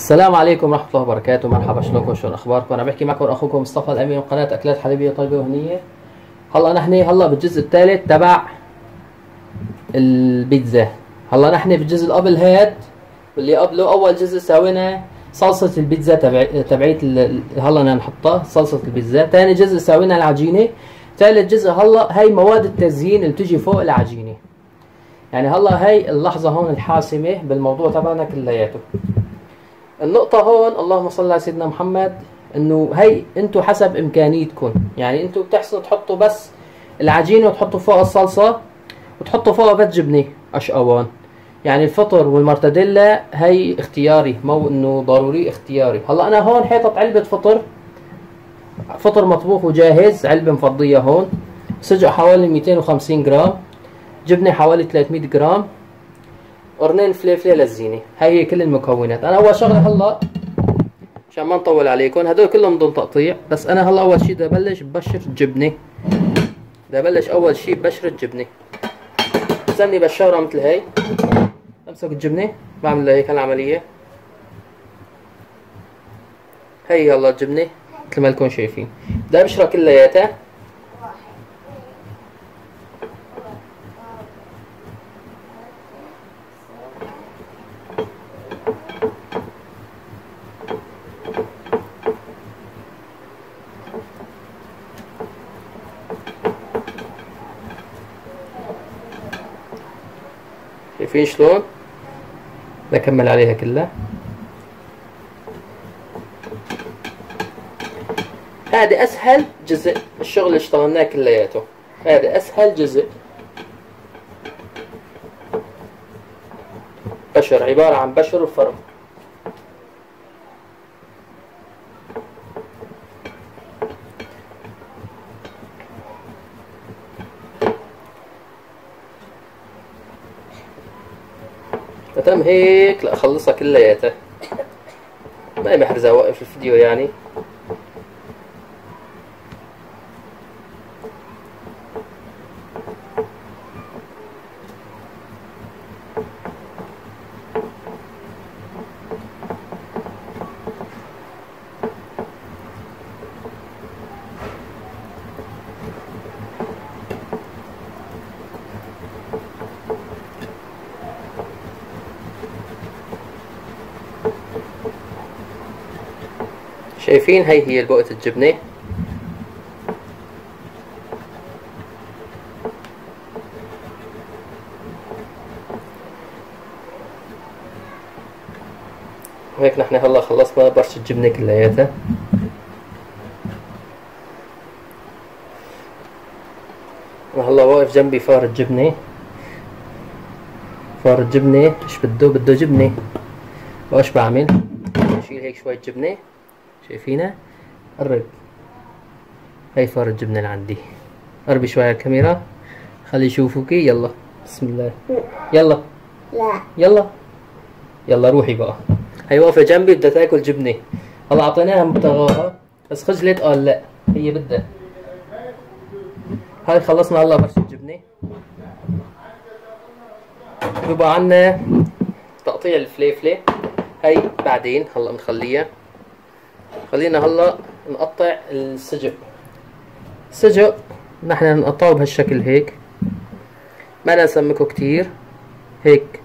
السلام عليكم ورحمة الله وبركاته. مرحبا شلونكم؟ شلون أخباركم؟ أنا بحكي معكم أخوكم مصطفى الأمين من قناة أكلات حليبية طيبة وهنية. هلا نحن هلا بالجزء الثالث تبع البيتزا. هلا نحن بالجزء اللي قبل هاد واللي قبله أول جزء سوينا صلصة البيتزا تبع تبعيت هلا بدنا نحطها صلصة البيتزا. ثاني جزء سوينا العجينة. ثالث جزء هلا هي مواد التزيين اللي بتجي فوق العجينة. يعني هلا هي اللحظة هون الحاسمة بالموضوع تبعنا كلياته. النقطة هون اللهم صل على سيدنا محمد إنه هي أنتم حسب إمكانيتكم. يعني أنتم بتحسنوا تحطوا بس العجينة وتحطوا فوقها الصلصة وتحطوا فوقها بيت جبنة اشقوان يعني الفطر والمرتديلا هي اختياري مو إنه ضروري اختياري. هلأ أنا هون حاطط علبة فطر فطر مطبوخ وجاهز علبة مفضية هون. سجق حوالي 250 جرام جبنة حوالي 300 جرام. قرنين فليفله للزينه هاي هي كل المكونات. أنا أول شغلة هلا عشان ما نطول عليكم هدول كلهم بدون تقطيع بس أنا هلا أول شيء بدي أبلش ببشر الجبنة. بدي أبلش أول شيء ببشر الجبنة. بستني بشرها مثل هي امسك الجبنة بعمل هيك هالعملية. هي هلا الجبنة مثل ما لكم شايفين. بدي أبشرها كلياتها. شايفين شلون بكمل عليها كلها. هذا أسهل جزء الشغل اللي اشتغلناه كلياته. هذا أسهل جزء. بشر عبارة عن بشر وفرم فتم هيك؟ لأخلصها كلياتها. ما محرزة أوقف الفيديو يعني. شايفين؟ هي هي بقعة الجبنة. وهيك نحن هلأ خلصنا برش الجبنة كلياتها. هلأ واقف جنبي فار الجبنة. فار الجبنة إيش بده؟ بده جبنة. وإيش بعمل؟ بشيل هيك شوية جبنة. شايفينها قرب هاي فار الجبنة اللي عندي قربي شوي على الكاميرا. خلي يشوفوكي. يلا. بسم الله. يلا. لا. يلا. يلا روحي بقى. هي واقفة جنبي بدها تاكل جبنة. هلا أعطيناها مبتغاها. بس خجلت قال لا؟ هي بدها. هاي خلصنا. هلا برش الجبنة. بيبقى عنا؟ تقطيع الفليفلة. هي بعدين. هلا بنخليها. خلينا هلا نقطع السجق. السجق نحن نقطعه بهالشكل هيك. ما نسمكه كتير. هيك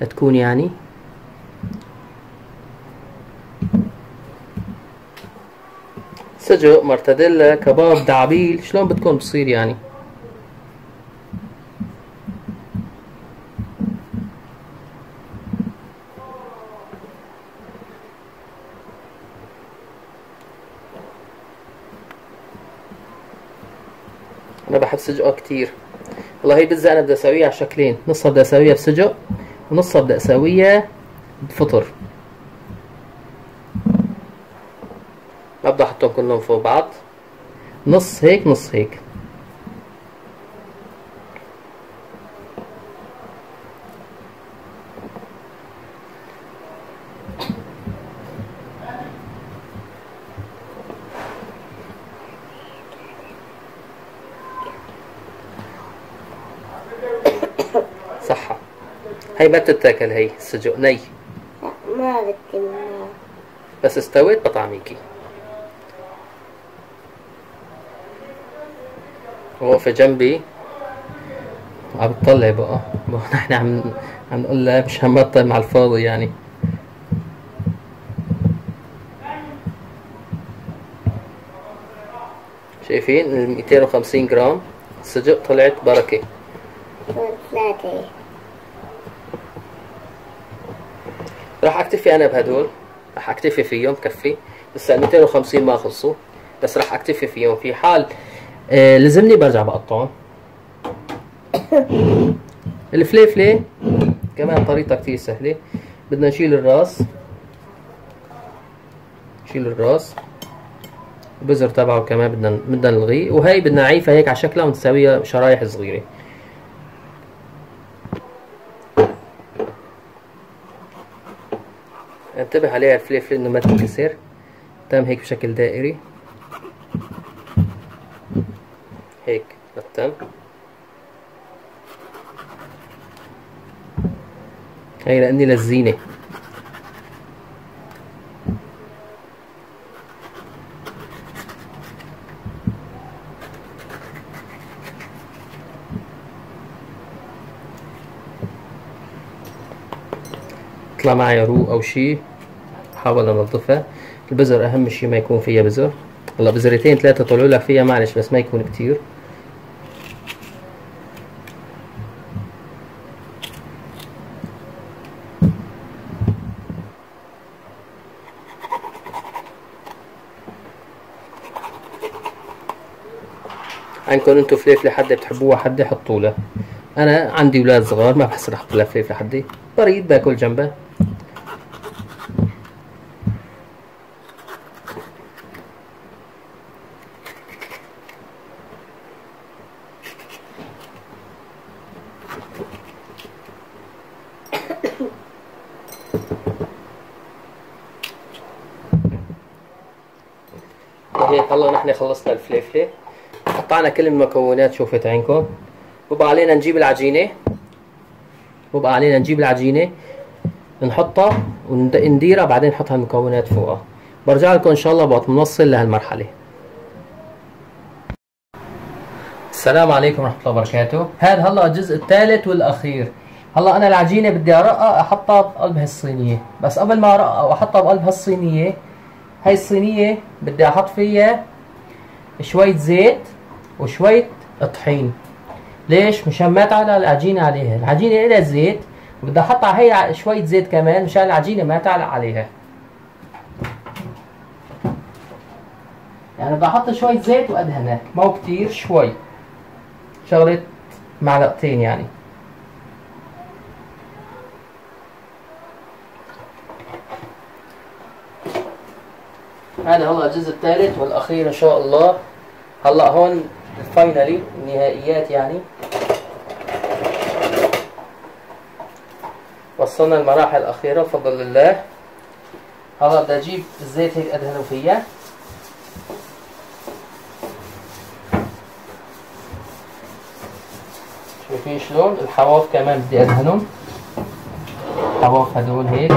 لتكون يعني. سجق مرتديلا كباب دعابيل شلون بدكم بصير يعني؟ سجقه كتير. والله هي بيتزا أنا بدي أسويها على شكلين. نصها بدي أسويها بسجق ونصها بدي أسويها بفطر. ما بدي أحطهم كلهم فوق بعض. نص هيك نص هيك. هي ما بتتاكل هي؟ السجق ني. لا ما بدي منها بس استوت بطعميكي واقفة جنبي. عم بتطلع بقى. نحن عم عم نقول لها مش همطل مع الفاضي يعني. شايفين؟ ال 250 جرام. سجق طلعت بركة. ثلاثة راح أكتفي أنا بهدول. راح أكتفي فيهم كفي. لسه 250 ما خلصوا. بس راح أكتفي فيهم في حال آه لزمني برجع بقطعهم. الفليفلة كمان طريقتها كتير سهلة. بدنا نشيل الراس. نشيل الراس. البزر تبعه كمان بدنا بدنا نلغيه. وهي بدنا نعيفها هيك على شكلها ونسويها شرايح صغيرة. انتبه عليها الفليفلة انه ما تنكسر تم هيك بشكل دائري. هيك بتم هي لأني للزينة يطلع معي روق أو شي. حاول انظفها البزر أهم شي ما يكون فيها بزر. هلا بزرتين ثلاثة طلعوا لك فيها معلش بس ما يكون كتير. عندكم أنتم فليفلة حدة بتحبوها حدة حطوا لها أنا عندي أولاد صغار ما بحس رح أحط لها فليفلة حدة. بريد باكل جنبها هيك هلا نحن خلصنا الفليفلة. قطعنا كل المكونات شوفت عينكم؟ بقى علينا نجيب العجينة. بقى علينا نجيب العجينة. نحطها ونديرها بعدين نحط المكونات فوقها. برجع لكم إن شاء الله وقت نوصل لهالمرحلة. السلام عليكم ورحمة الله وبركاته. هذا هلا الجزء الثالث والأخير. هلا أنا العجينة بدي ارقق أحطها بقلب هالصينيه بس قبل ما ارقق وأحطها بقلب هالصينيه هاي الصينية بدي أحط فيها شوية زيت وشوية طحين. ليش؟ مشان ما تعلق العجينة عليها. العجينة لها زيت بدي احطها هي شوية زيت كمان مشان العجينة ما تعلق عليها. يعني بدي أحط شوية زيت وادهنها مو كتير شوي. شغلة معلقتين يعني. هذا هلا الجزء الثالث والأخير إن شاء الله. هلأ هون الفاينلي النهائيات يعني. وصلنا المراحل الأخيرة بفضل الله. هلأ بدي أجيب الزيت هيك أدهنه فيها شايفين شلون؟ الحواف كمان بدي أدهنهم الحواف هدول هيك.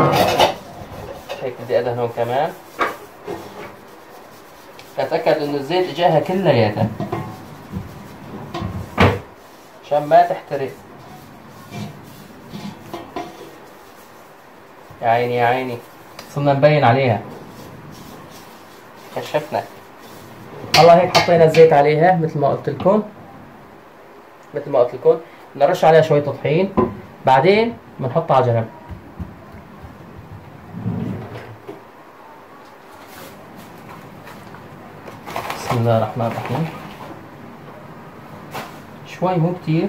هيك بدي أدهنهم كمان. اتاكد إنه الزيت إجاها كلياتها عشان ما تحترق. يا عيني يا عيني. صرنا نبين عليها. كشفنا. هلا هيك حطينا الزيت عليها مثل ما قلت لكم. مثل ما قلت لكم. نرش عليها شوية طحين. بعدين بنحطها على جنب بسم الله الرحمن الرحيم. شوي مو كتير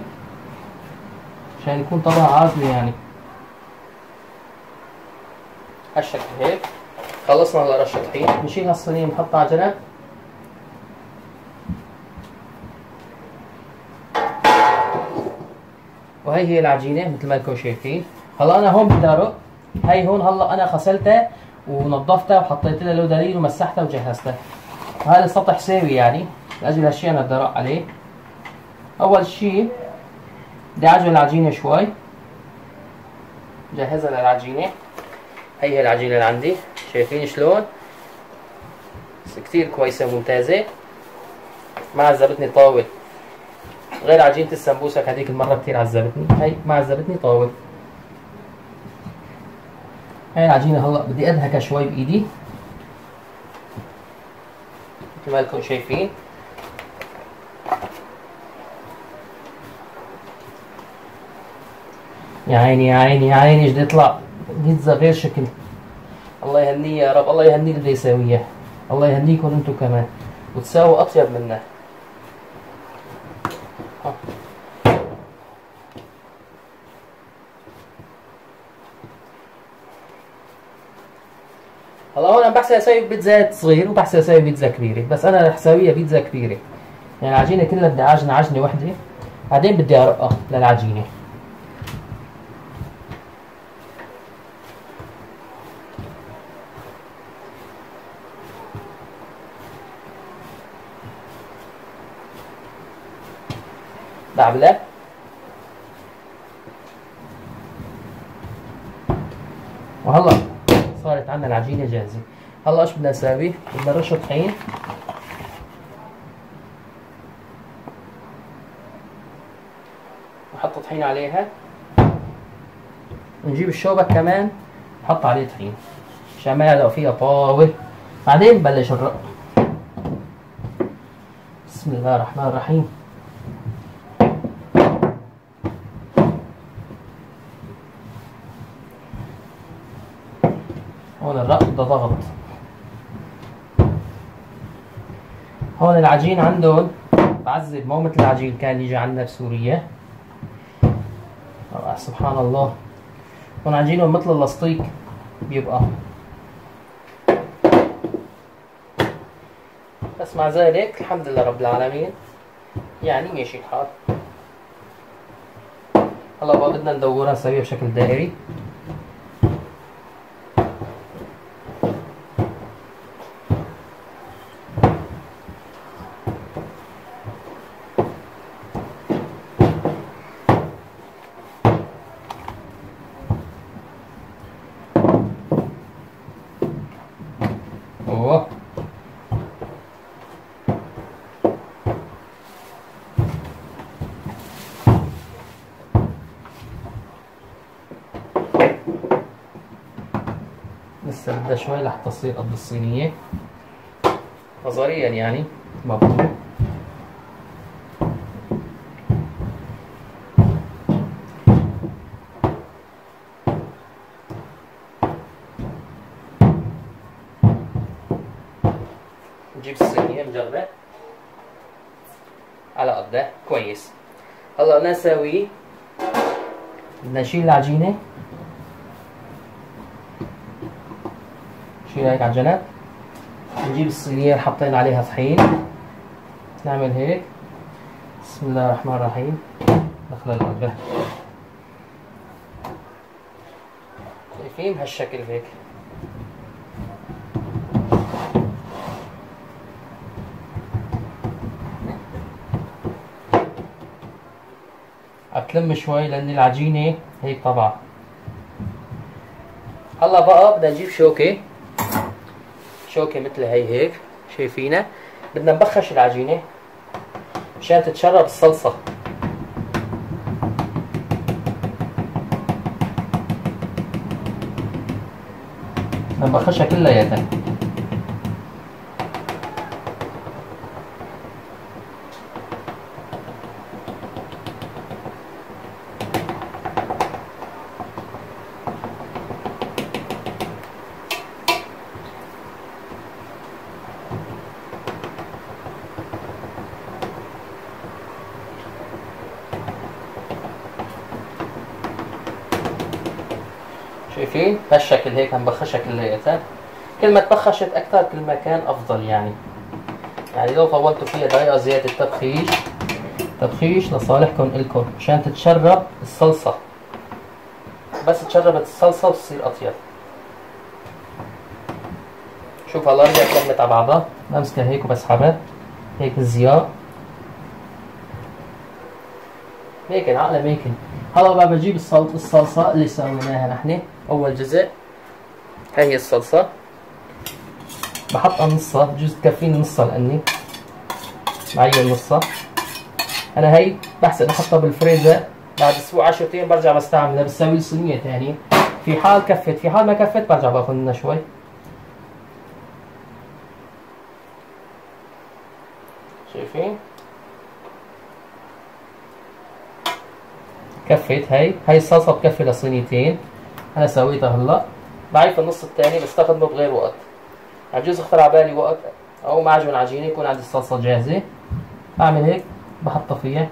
عشان يكون طبعا عازل يعني. هالشكل هيك. خلصنا هلا رش طحين بنشيل هالصينية بنحطها على جنب. وهي هي العجينة مثل ما انكم شايفين. هلا أنا هون بدي ارق هي هون هلا أنا غسلتها ونظفتها وحطيت لها لودالين ومسحتها وجهزتها. هذا السطح ساوي يعني لأجل هالشيء أنا بدي أرق عليه. أول شيء بدي أعجن العجينة شوي. جهزها للعجينة. هي هي العجينة اللي عندي. شايفين شلون؟ بس كتير كويسة ممتازة. ما عذبتني طاول غير عجينة السمبوسك هذيك المرة كتير عذبتني. هاي ما عذبتني طاول هاي العجينة هلا بدي أدهكها شوي بإيدي. مثل ما لكم شايفين. يا عيني يا عيني يا عيني إيش يطلع بيتزا غير شكل. الله يهنيه يا رب الله يهنيه اللي بده يساويها الله يهنيكم أنتم كمان. وتساووا أطيب منا آه. أسوي بيتزا صغير وبحسب أسوي بيتزا كبيرة. بس أنا رح اسويها بيتزا كبيرة. يعني العجينة كلها بدي أعجن عجنة وحدة. بعدين بدي أرقها للعجينة. بعملها وهلا صارت عندنا العجينة جاهزة. هلا إيش بدنا نساوي؟ بدنا نرش طحين. نحط طحين عليها. ونجيب الشوبك كمان نحط عليه طحين. عشان ما يعلق فيها طاول بعدين نبلش نرق بسم الله الرحمن الرحيم. هون الرق ده ضغط. هون العجين عندهم. بعذب مو مثل العجين كان يجي عندنا بسوريا آه، سبحان الله هون عجينهم مثل اللاستيك بيبقى. بس مع ذلك الحمد لله رب العالمين. يعني ماشي الحال. هلا بقى بدنا ندورها نسويها بشكل دائري. بدها شوي لحتى تصير قد الصينية. نظريا يعني. مبروك نجيب الصينية نجرب على قدها كويس. هلأ بدنا نسوي. نشيل العجينة. هيك الجنب نجيب الصينية اللي حطينا عليها طحين. نعمل هيك. بسم الله الرحمن الرحيم. دخل القلبة شايفين بهالشكل هيك. أتلم شوي لأن العجينة هيك طبعا. هلا بقى بدنا نجيب شوكة. شوكة مثل هي هيك شايفينها؟ بدنا نبخش العجينة مشان تتشرب الصلصة. بدنا نبخشها كلياتها شايفين بهالشكل هيك هنبخشها كلياتها كل ما تبخشت أكثر كل ما كان أفضل يعني. يعني لو طولتوا فيها دقيقة زيادة تبخيش تبخيش لصالحكم إلكم مشان تتشرب الصلصة. بس تشربت الصلصة وتصير أطيب. شوف هلا رجع كمت على بعضها. بمسكها هيك وبسحبها هيك الزياء ميكن عقلة ميكن هلا بقى بجيب الصل- الصلصة اللي سويناها نحن. أول جزء. هاي هي الصلصة. بحطها نصها بجوز تكفيني نصها لأني معي نصها أنا هي بحسب احطها بالفريزر. بعد أسبوع 10 أيام برجع بستعملها بسوي صينية ثانية في حال كفت في حال ما كفت برجع باخذ منها شوي. شايفين؟ كفت هي هي الصلصة بكفي لصينيتين. أنا سويتها هلأ. بعرف النص الثاني بستخدمه بغير وقت. يخطر على بالي وقت. أو معجون عجينه يكون عندي الصلصة جاهزة. بعمل هيك بحطها فيها.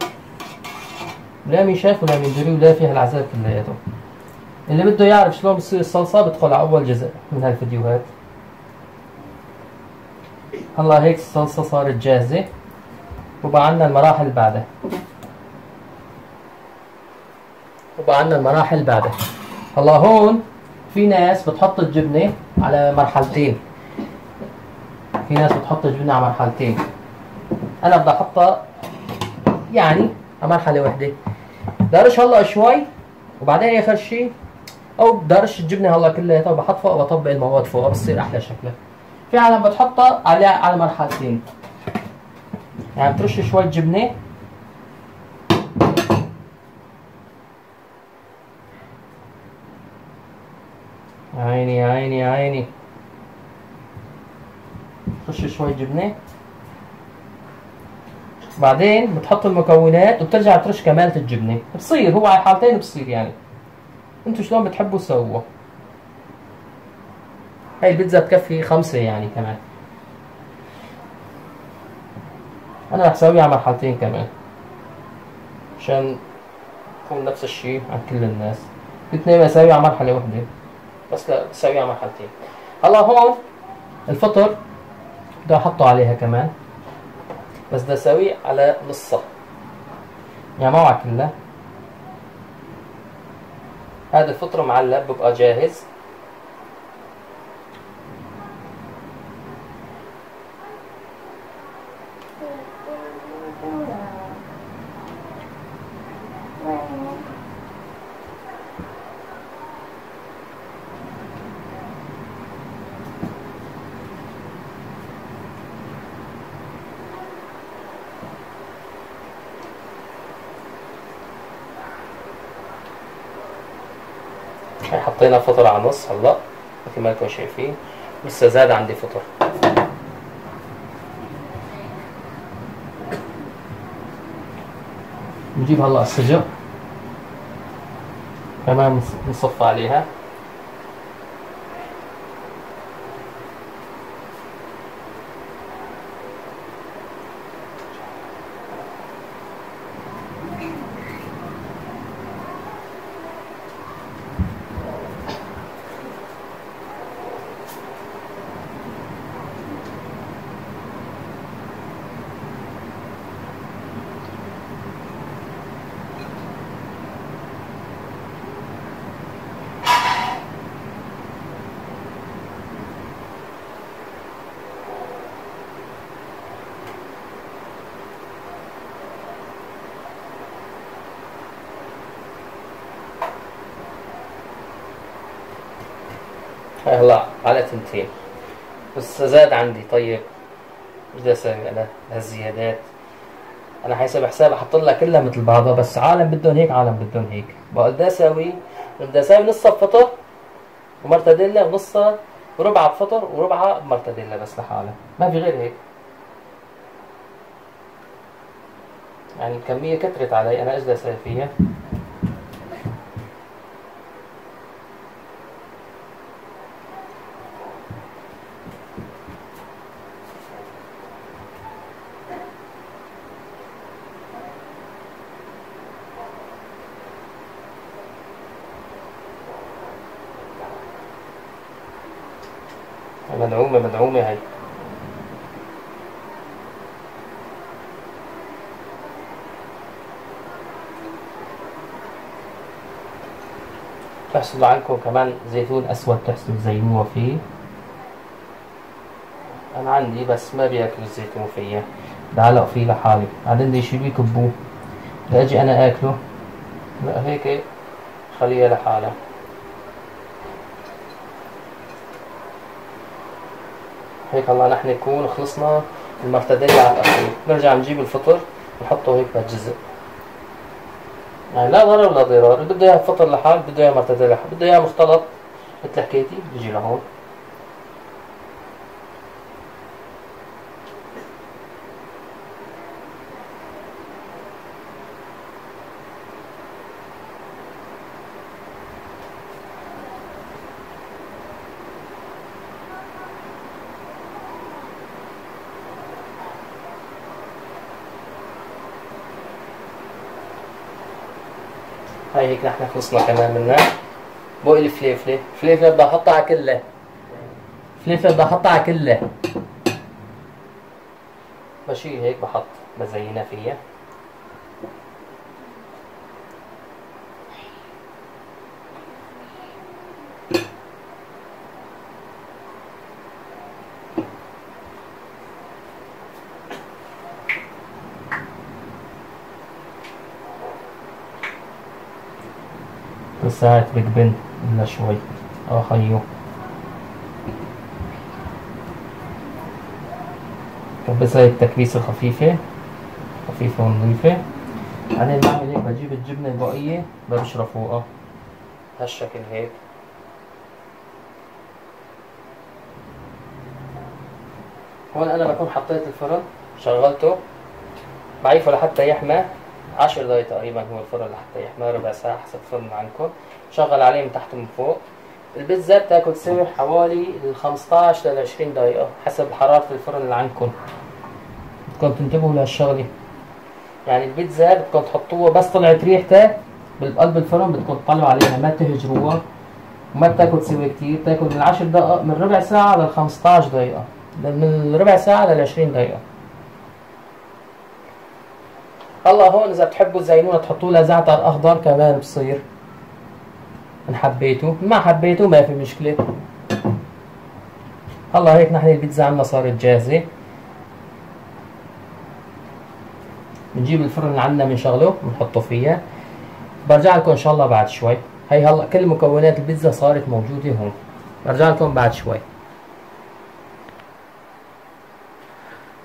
لا من شاف ولا من دري ولا فيها العذاب كلياته. اللي بده يعرف شلون بتصير الصلصة بدخل على أول جزء من هالفيديوهات. هلا هيك الصلصة صارت جاهزة وبقى عندنا المراحل بعدها. وبقى عندنا المراحل بعدها. هلا هون في ناس بتحط الجبنة على مرحلتين. في ناس بتحط الجبنة على مرحلتين. أنا بدي أحطها يعني على مرحلة واحدة. دارش هلا شوي وبعدين آخر شيء أو بدرش الجبنة هلا كلها وبحط فوق وبطبق المواد فوق بصير أحلى شكلها. في عالم بتحطها على على مرحلتين. يعني بترش شوي جبنه عيني عيني عيني. ترش شوي جبنة. بعدين بتحط المكونات وبترجع ترش كمالة الجبنة. بصير هو على حالتين بصير يعني. أنتوا شلون بتحبوا تسووها هاي البيتزا بتكفي خمسة يعني كمان. أنا رح أسويها على مرحلتين كمان. عشان تكون نفس الشيء عند كل الناس. الاثنين بسويها على مرحلة واحدة بس لا بسويها على مرحلتين. هلا هون الفطر. بدي احطه عليها كمان. بس بدي اسويه على نصها يعني على كلها هذا الفطر معلب ببقى جاهز. هاي حطينا فطر على النص هلا مثل ما أنتم شايفين لسه زاد عندي فطر. نجيب هلا السجق. كمان نصف عليها. هلا على تنتين. بس زاد عندي طيب إيش بدي أسوي أنا هالزيادات. أنا حسب حساب أحط لها كلها مثل بعضها بس عالم بدهم هيك عالم بدهم هيك. بدي أسوي بدي أسوي نصها بفطر ومرتديلا ونصها وربعها بفطر وربعها بمرتديلا بس لحالها. ما في غير هيك. يعني الكمية كترت علي أنا إيش بدي أسوي فيها؟ تحصلوا عندكم كمان زيتون أسود تحصلوا تزينوها فيه. أنا عندي بس ما بياكلوا الزيتون فيا. بعلق فيه لحالي. بعدين بده يشيلوه يكبوه بدي أجي أنا آكله. لا هيك خليها لحالها هيك هلا نحن نكون خلصنا المرتدية على الأخير. نرجع نجيب الفطر. نحطه هيك بهالجزء. يعني لا ضرر ولا ضرار. بده اياه فطر لحال بده اياه مرتدى لحال بده اياه مختلط. مثل حكيتي بيجي لهون. هيك نحن خلصنا كمان منها بقي الفليفلة. الفليفله بدي أحطها على كلها الفليفله بدي أحطها على كلها بشيل هيك بحط بزينها فيها. ساعة بجبن إلا شوي. آه خيو بس هاي التكبيسة خفيفة خفيفة ونظيفة. بعدين بعمل هيك بجيب الجبنة البقية ببشرها فوقها. هالشكل هيك. هون أنا بكون حطيت الفرن شغلته. بعيفه لحتى يحمى عشر دقايق تقريبا هو الفرن لحتى يحمى ربع ساعة حسب الفرن عندكم. شغل عليه من تحت ومن فوق. البيتزا بتاكل تسوي حوالي ال 15 لل 20 دقيقة حسب حرارة الفرن اللي عندكم. بدكم تنتبهوا لهالشغلة. يعني البيتزا بدكم تحطوها بس طلعت ريحتها بقلب الفرن بدكم تطلعوا عليها ما تهجروها وما بتاكل تسوي كتير. بتاكل من 10 دقائق من ربع ساعة لل 15 دقيقة. من ربع ساعة لل 20 دقيقة. هلا هون إذا بتحبوا تزينوها تحطوا لها زعتر أخضر كمان بصير. ان حبيتوا ما حبيتوا ما في مشكلة. هلا هيك نحن البيتزا عنا صارت جاهزه بنجيب الفرن اللي عنا بنشغله بنحطه فيها. برجع لكم إن شاء الله بعد شوي. هي هلا كل مكونات البيتزا صارت موجودة هون. برجع لكم بعد شوي.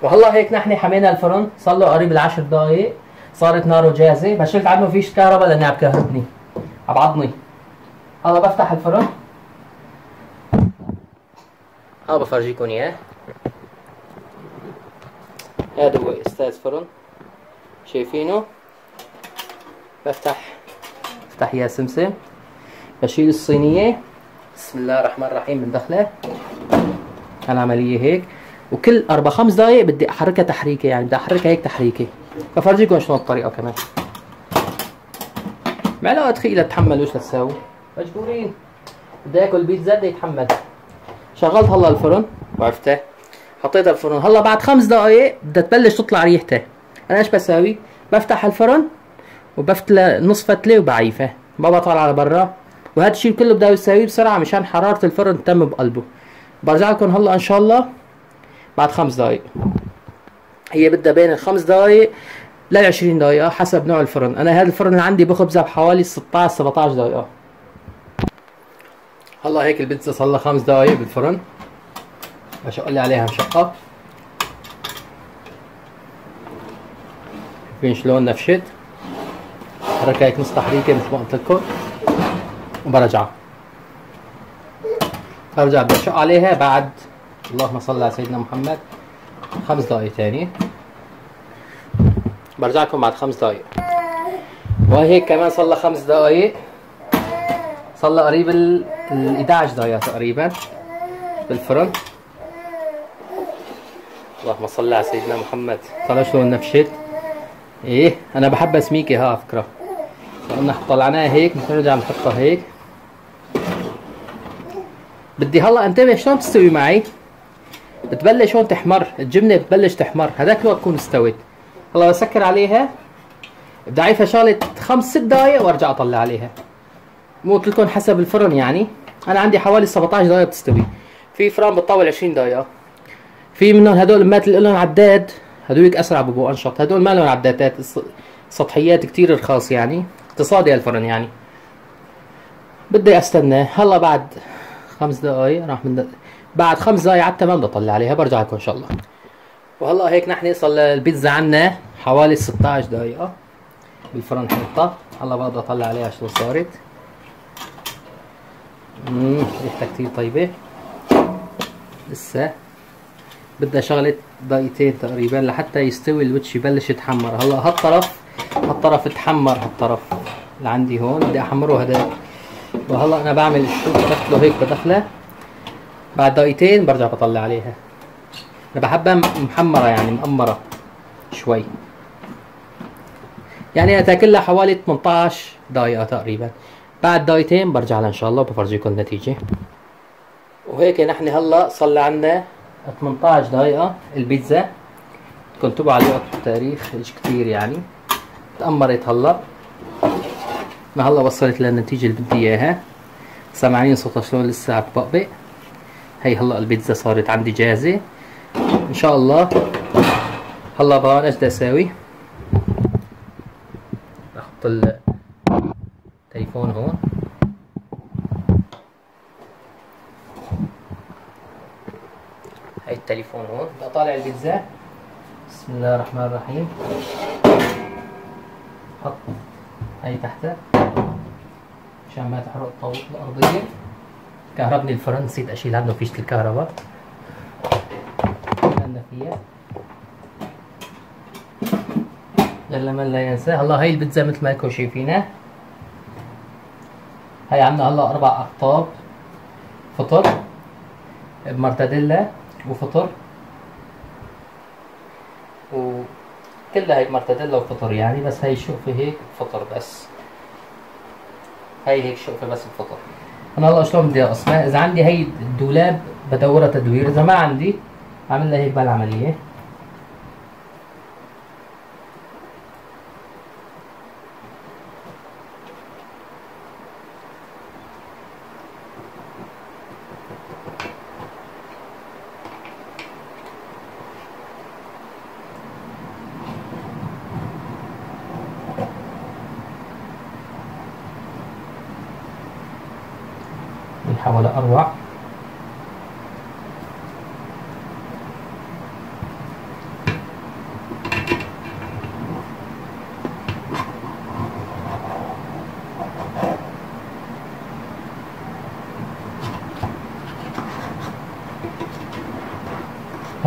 وهلا هيك نحن حمينا الفرن. صار له قريب العشر دقائق صارت ناره جاهزة. بس شلت عنه فيش كهرباء لأني عم كهربني. هلا بفتح الفرن. ها بفرجيكم إياه. هذا هو أستاذ فرن. شايفينه؟ بفتح. بفتح يا سمسم. بشيل الصينية. بسم الله الرحمن الرحيم بندخلها العملية هيك. وكل أربع خمس دقايق بدي أحركها تحريكة يعني بدي أحركها هيك تحريكة. بفرجيكم شلون الطريقة كمان. معلقة تخيلة تتحملوا إيش مجبورين. بدي آكل بيتزا بدي يتحمل شغلت هلا الفرن. وعرفته حطيتها الفرن. هلا بعد خمس دقايق بدها تبلش تطلع ريحتها أنا إيش بساوي؟ بفتح الفرن وبفتله نص فتلة وبعيفة. ما بطلع على برا. وهذا الشيء كله بدي أساويه بسرعة مشان حرارة الفرن تتم بقلبه. برجع لكم هلا إن شاء الله بعد خمس دقايق. هي بدها بين الخمس دقايق لل 20 دقيقة حسب نوع الفرن، أنا هذا الفرن اللي عندي بخبزها بحوالي 16 17 دقيقة. هلا هيك البيتزا صار لها خمس دقايق بالفرن. بشق لي عليها مشقة. شايفين شلون نفشت؟ حركها هيك نص تحريكة مثل ما قلت لكم. وبرجعها. برجع بشق عليها بعد اللهم صل على سيدنا محمد خمس دقايق تاني برجع لكم بعد خمس دقايق وهيك كمان صار لها خمس دقايق صار لها قريب ال 11 دقيقة تقريبا بالفرن. اللهم صل على سيدنا محمد. طلع شلون نفشت؟ إيه أنا بحبها سميكة ها على فكرة. قلنا طلعناها هيك بنرجع بنحطها هيك. بدي هلا انتبه شلون تستوي معي. بتبلش هون تحمر الجبنة بتبلش تحمر. هذاك الوقت تكون استوت. هلا بسكر عليها. بدي اعيفها شغله خمس ست دقائق وأرجع أطلع عليها. قلت لكم حسب الفرن يعني. أنا عندي حوالي 17 دقيقة بتستوي. في فرن بتطول 20 دقيقة. في منهم هدول مات اللي لهم عداد هدول أسرع ببقوا أنشط. هدول ما لهم عدادات سطحيات كتير رخاص يعني. اقتصادي هالفرن يعني. بدي أستنى. هلا بعد خمس دقايق راح من بعد خمس دقايق على التمام بطلع عليها. برجع لكم إن شاء الله. وهلا هيك نحن صار البيتزا عنا حوالي 16 دقيقة بالفرن حطها هلا بقدر أطلع عليها شو صارت. ريحتها كتير طيبة. لسه بدها شغلة دقيقتين تقريبا لحتى يستوي الوتش يبلش يتحمر. هلا هالطرف هالطرف تحمر هالطرف اللي عندي هون بدي أحمره هداك. وهلا أنا بعمل الشوك بدخله هيك بدخله. بعد دقيقتين برجع بطلع عليها. أنا بحبها محمرة يعني مقمرة شوي. يعني تاكلها حوالي 18 دقيقة تقريبا. بعد دقيقتين برجع لها ان شاء الله وبفرجيكم النتيجة. وهيك نحن هلا صار عنا 18 دقيقة. البيتزا. كنتبوا على الوقت والتاريخ مش كتير يعني. تأمرت هلا. ما هلا وصلت للنتيجة اللي بدي إياها. سامعين صوتها شلون؟ لسه عم تبقبق هي هلا البيتزا صارت عندي جاهزة. إن شاء الله. هلا بقى إيش بدي أساوي. أحط التليفون هون هاي التليفون هون بدي أطالع البيتزا. بسم الله الرحمن الرحيم. حط هاي تحتها. عشان ما تحرق الطاولة الأرضية. كهربني الفرن نسيت أشيل عنه فيشة الكهرباء. عندنا فيها. يلا من لا ينسى. هلا هاي البيتزا مثل ما أنكم شايفينها. هاي عندنا هلا أربع أقطاب. فطر بمرتديلا وفطر. وكلها هيك مرتديلا وفطر يعني بس هي شوفي هيك فطر بس. هي هيك شوفي بس الفطر أنا هلا شلون بدي أقسمها؟ إذا عندي هي الدولاب بدورها تدوير. إذا ما عندي اعمل لها هيك بالعملية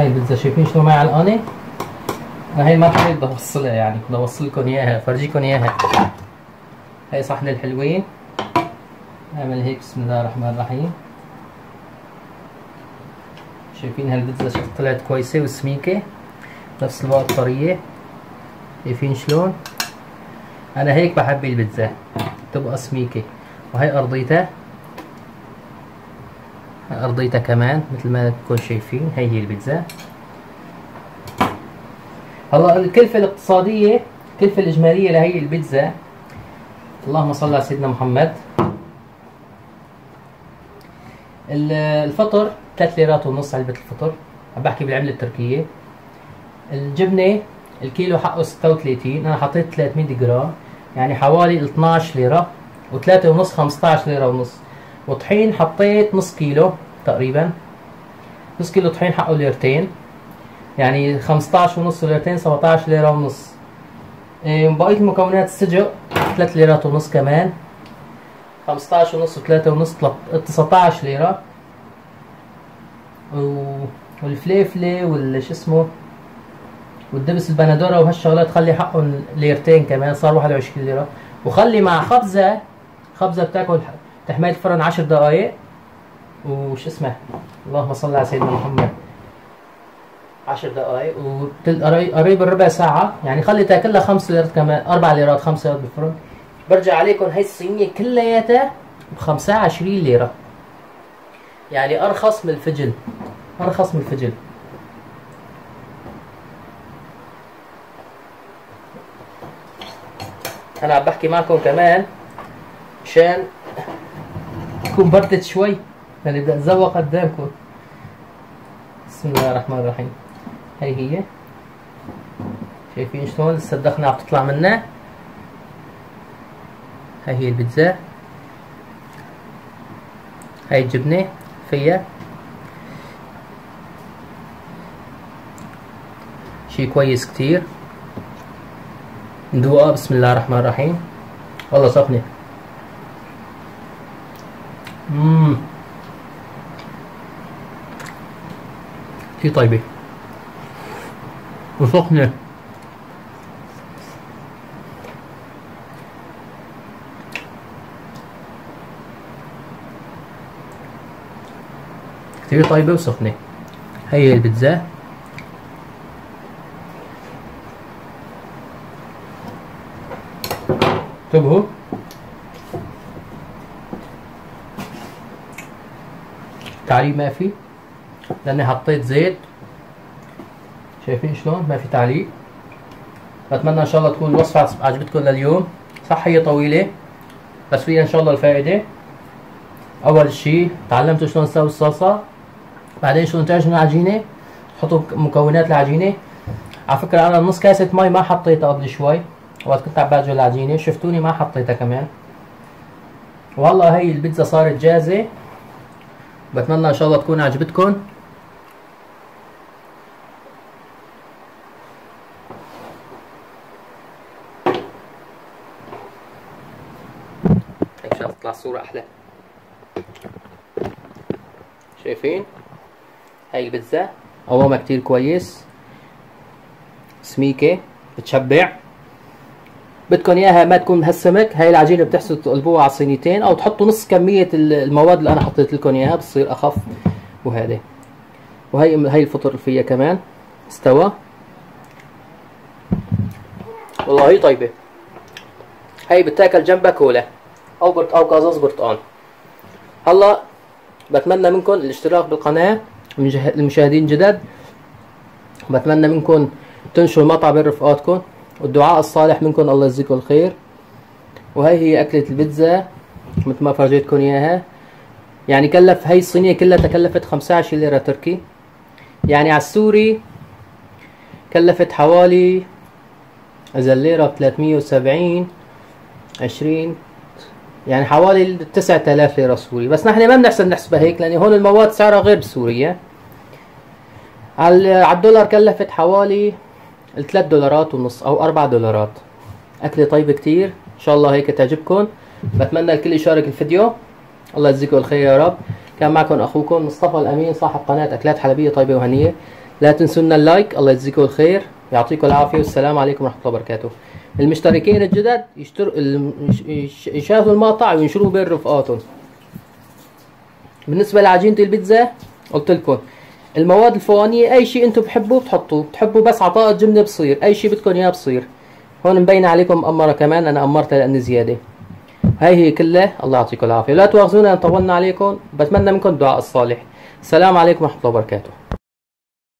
هاي البيتزا شايفين شلون معي علقانة؟ أنا هاي ما حبيت بدي اوصلها يعني بدي اوصلكم إياها افرجيكم إياها. هاي صحن الحلوين نعمل هيك بسم الله الرحمن الرحيم. شايفين هالبيتزا طلعت كويسة وسميكة نفس الوقت طرية. شايفين شلون؟ أنا هيك بحب البيتزا تبقى سميكة. وهي أرضيتها. ارضيتها كمان مثل ما تكون شايفين هي هي البيتزا. هلا الكلفة الاقتصادية الكلفة الإجمالية لهي البيتزا. اللهم صل على سيدنا محمد. الفطر 3 ليرات ونص علبة الفطر. عم بحكي بالعملة التركية. الجبنة الكيلو حقه 36 أنا حطيت 300 جرام. يعني حوالي 12 ليرة و3 ونص 15 ليرة ونص. وطحين حطيت نص كيلو تقريبا. نص كيلو طحين حقه ليرتين. يعني 15 ونص ليرتين 17 ليرة ونص. إيه، بقية المكونات السجق 3 ليرات ونص كمان. 15 ونص و3 ونص 19 ليرة. والفليفلة والش اسمه؟ والدبس البندورة وهالشغلات خلي حقهم ليرتين كمان صار 21 ليرة. وخلي مع خبزة خبزة بتاكل تحميل الفرن 10 دقايق. وش اسمه؟ اللهم صل على سيدنا محمد. 10 دقائق وقريب الربع ساعة. يعني خلي تاكلها 5 ليرات كمان. 4 ليرات 5 ليرات بالفرن. برجع عليكم. هاي الصينية كلياتها ب 25 ليرة. يعني أرخص من الفجل. أرخص من الفجل. أنا عم بحكي معكم كمان مشان تكون بردت شوي. يعني بدي أتذوق قدامكم بسم الله الرحمن الرحيم. هي هي. شايفين شلون؟ لسه الدخنة عم تطلع منها هاي هي البيتزا هاي الجبنة. فيها شي كويس كتير. ندوقها بسم الله الرحمن الرحيم. والله سخنة. مم. كتير طيبة؟ وسخنة كتير طيبة وسخنة. هي البيتزا انتبهوا تعليق ما في؟ لأني حطيت زيت. شايفين شلون؟ ما في تعليق. بتمنى إن شاء الله تكون الوصفة عجبتكم لليوم. صح هي طويلة بس فيها إن شاء الله الفائدة. أول شي تعلمتوا شلون تسوي الصلصة. بعدين شلون تعجنوا العجينة. تحطوا مكونات العجينة. على فكرة أنا نص كاسة مي ما حطيتها قبل شوي. وقت كنت عم بعجن العجينة. شفتوني ما حطيتها كمان. والله هي البيتزا صارت جاهزة. بتمنى إن شاء الله تكون عجبتكم. هيك عشان تطلع الصورة أحلى. شايفين؟ هاي البيتزا قوامها كتير كويس. سميكة. بتشبع. بدكم إياها ما تكون هالسمك. هاي العجينة بتحسوا تقلبوها على صينيتين أو تحطوا نص كمية المواد اللي أنا حطيت لكم إياها بتصير أخف. وهذا وهي هي الفطر فيها كمان. استوى. والله هي طيبة. هي بتاكل جنبها كولا أو برت أو قازاز برتقان هلا بتمنى منكم الاشتراك بالقناة. المشاهدين الجدد بتمنى منكم تنشروا المقطع بين والدعاء الصالح منكم الله يجزيكم الخير. وهي هي أكلة البيتزا مثل ما فرجيتكم إياها. يعني كلف هي الصينية كلها تكلفت 15 ليرة تركي. يعني على السوري كلفت حوالي إذا الليرة ب 370 20 يعني حوالي 9000 ليرة سوري. بس نحن ما بنحسن نحسبها هيك لأن هون المواد سعرها غير بسوريا. على الدولار كلفت حوالي الثلاث دولارات ونص أو أربع دولارات. اكلة طيبة كتير إن شاء الله هيك تعجبكم. بتمنى الكل يشارك الفيديو. الله يجزيكم الخير يا رب. كان معكم أخوكم مصطفى الأمين صاحب قناة أكلات حلبية طيبة وهنية. لا تنسونا اللايك الله يجزيكم الخير. يعطيكم العافية والسلام عليكم ورحمة الله وبركاته. المشتركين الجدد يشتر... يشاهدوا المقطع وينشروه بين رفقاتهم. بالنسبة لعجينة البيتزا قلت لكم المواد الفوقانية أي شيء أنتم بتحبوه بتحطوه بتحبوا بس عطاء جبنة بصير أي شيء بدكم إياه بصير. هون مبين عليكم مأمرة كمان أنا أمرتها لأني زيادة. هاي هي كلها الله يعطيكم العافية. لا تواخذونا أن طولنا عليكم بتمنى منكم الدعاء الصالح. السلام عليكم ورحمة الله وبركاته.